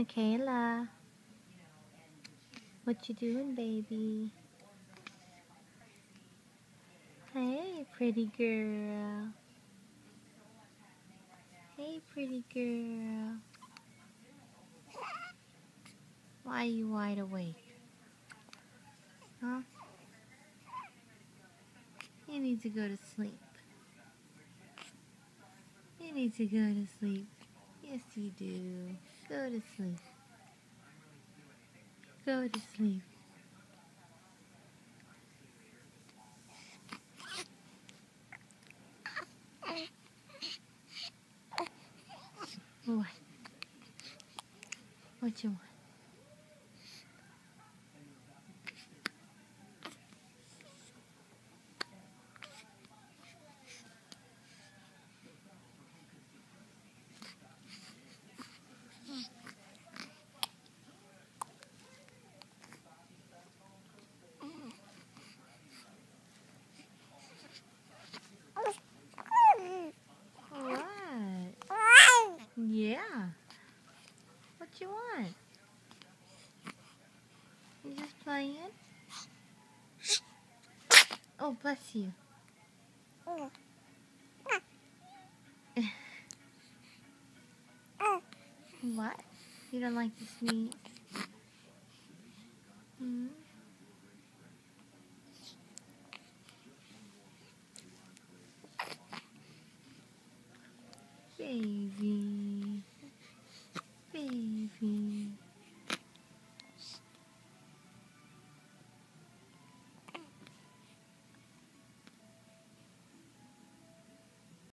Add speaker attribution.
Speaker 1: Micayla. What you doing, baby? Hey, pretty girl. Hey, pretty girl. Why are you wide awake? Huh? You need to go to sleep. You need to go to sleep. Yes, you do. Go to sleep. Go to sleep. What? What you want? What? Yeah. What you want? You just playing? Oh, bless you. what? You don't like the sneeze? Hmm? Baby moving